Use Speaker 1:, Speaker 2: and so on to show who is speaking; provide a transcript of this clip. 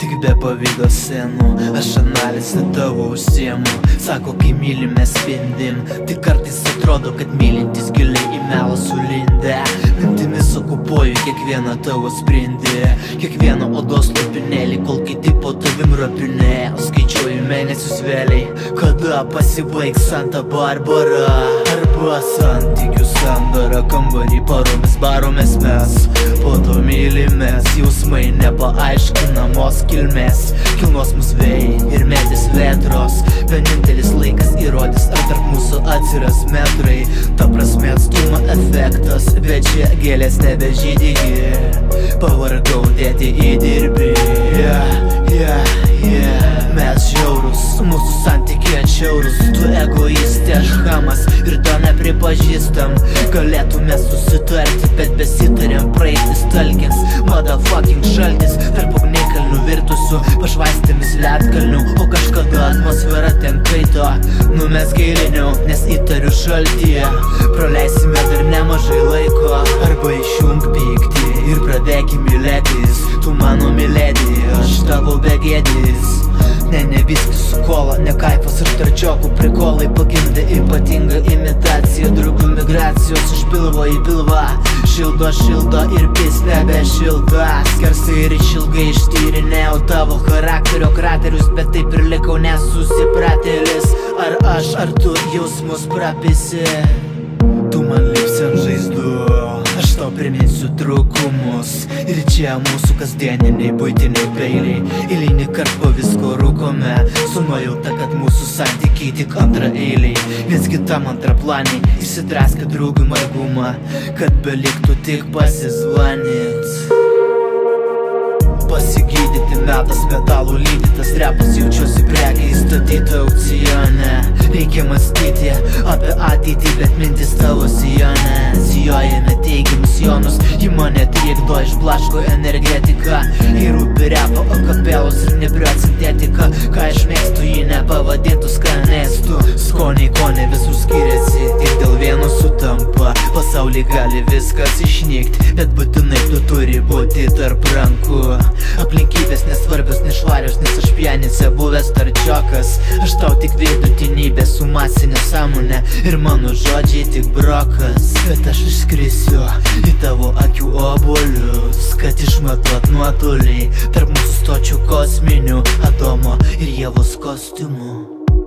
Speaker 1: Tik be pavydo senų, aš analizę tavo užsiemu. Sako, kai mylim mes spindim. Tik kartais atrodo, kad mylintis giliai į melą sulindę Mintimis okupuoju kiekvieną tavo sprindį. Kiekvieną odos lupinėlį, kol kiti tavim rapinė Skaičiuoju mėnesius vėliai Kada pasibaigs Santa Barbara. Arba santykių sandara Kambarį paromis baromės mes Po to mylimės Jausmai nepaaiškinamos kilmės. Kilnos mus vėjai ir metės vėtros Vienintelis įrodys Ar tarp mūsų atsiras metrai. Ta prasme atstumo efektas Bet čia gėlės nebežydigi Pavargau dėti įdirbį yeah, yeah, yeah. Mes žiaurus, mūsų santykiai atšiaurus Tu egoistė, aš hamas ir to nepripažįstam. Galėtume susitarti, bet besitarėm praeitis talkins. Motherfucking šaltis, tarp ugnikalnių virtusių o kažkada atmosfera ten kaito Numes gailiniau, nes įtariu šaltyje Praleisime dar nemažai laiko. Arba išjung pyktį ir pradėkim mylėtis. Tu mano mylėdi, aš tavo begėdis. Ne, ne viskas su kola, ne kaifas ir tarčiokų prikolai Pagimdė ypatingą imitaciją. Draugų migracijos iš pilvo į pilvą. Šildo, šildo ir pis nebešildo Skersai ir išilgai ištyrinėjau tavo charakterio kraterius Bet taip ir likau nesusipratėlis. Ar aš, ar tu jausmus prapisi? Tu man lipsi ant žaizdų Aš tau priminsiu trūkumus. Ir čia mūsų kasdieniniai būtiniai peiliai. Eilinį kartą po visko rūkome Su nuojauta, kad mūsų santykiai tik antra eiliai Viens kitam antraplaniai Išsidraskia draugų margumą Kad beliktų tik pasizvanit Pasigydyti metas metalų lydytas repas Jaučiuosi prekiai įstatyta aukcione Reikia mąstyti apie ateitį, bet mintis tavo sijone Sijojame teigiamus jonus, į mane trikdo išblaško energetika Ir rūpi repo akapelos ir nebrio sintetika Ką aš mėgstu, jį nepavadintų Pasaulį gali viskas išnykti, bet būtinai tu turi būti tarp rankų. Aplinkybės nesvarbios, nešvarios, nes aš pianicė buvęs tarčiokas. Aš tau tik vidutinybė su masinė sąmonė Ir mano žodžiai tik brokas. Bet aš išskrisiu į tavo akių obolius Kad išmatuot nuotoliai Tarp mūsų stočių kosminių Adomo ir Jėvos kostiumų